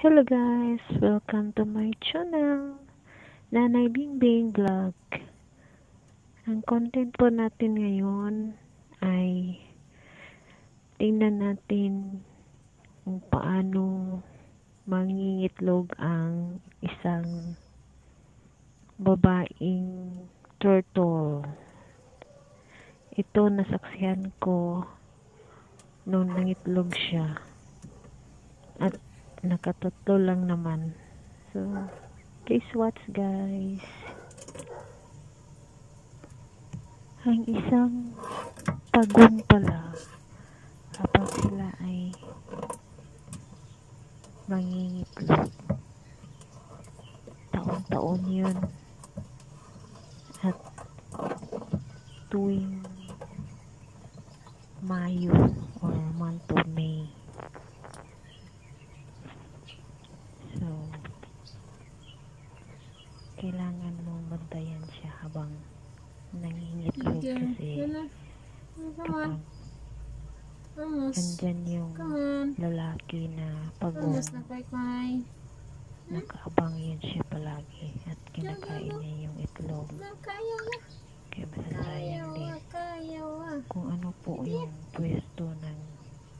Hello guys! Welcome to my channel, Nanay Bingbing Vlog. Ang content po natin ngayon ay tingnan natin kung paano mangingitlog ang isang babaeng turtle. Ito nasaksihan ko nung nangitlog siya. At nakatatlo lang naman. So, please watch guys. Ang isang pagong pala kapag sila ay mangingitlog. Taon-taon yun. At tuwing Mayo or month of May. So, kailangan mong bantayan siya habang nangingitlog Yeah, kasi kapag andyan yung lalaki na kway. nakaabang yun siya palagi at kinakain niya yung itlog. Kaya masasayang din. Wa. kung ano po yung pwesto ng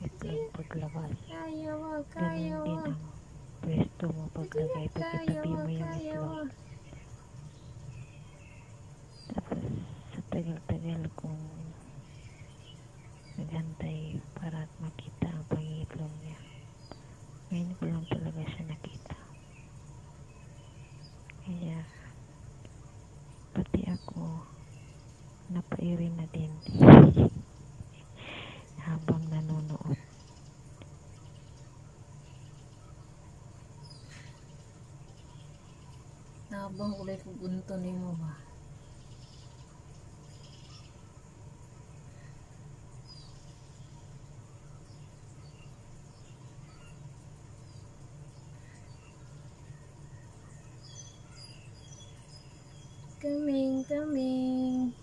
itlog paglabas. Kaya ganun din wa. ang pwesto mo paglagay. Pag Kaya itabi wa. mo yung itlog tagal-tagal kung naghantay para makita ang pangitlog niya. Ngayon ko lang talaga siya nakita. Kaya pati ako napairi na din. Habang nanonood. Nabang ulay ko bunto ni mo ba? Coming, coming.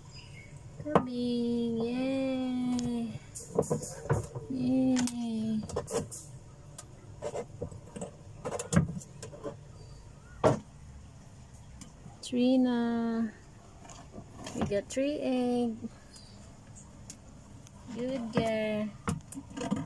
Coming, yay. Yay. Trina. We got three egg. Good girl.